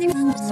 Let's